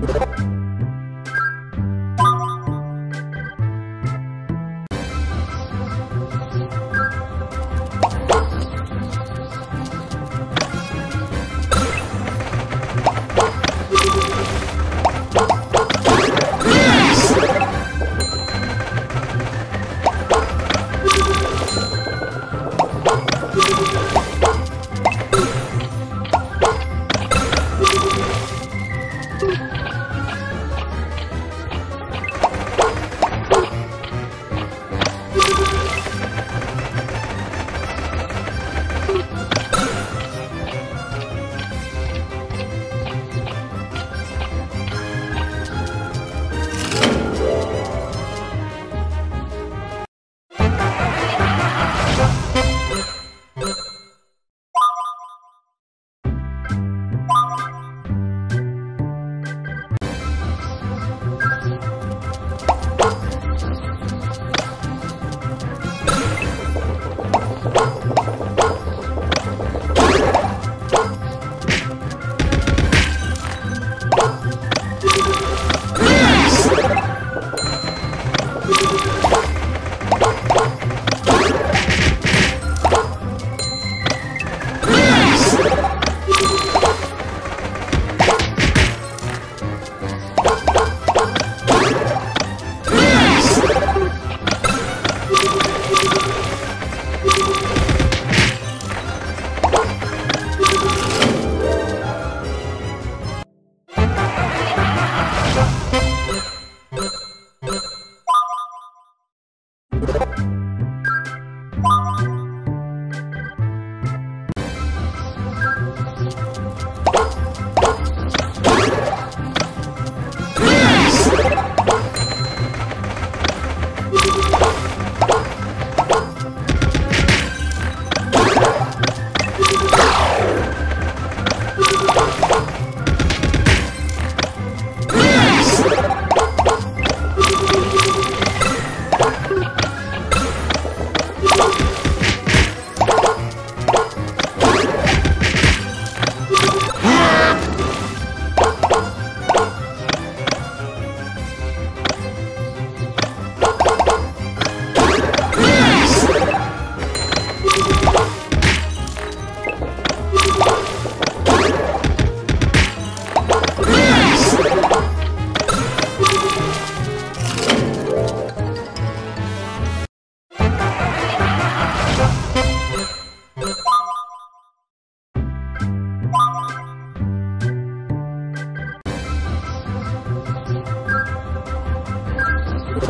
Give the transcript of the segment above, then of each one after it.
you.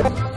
You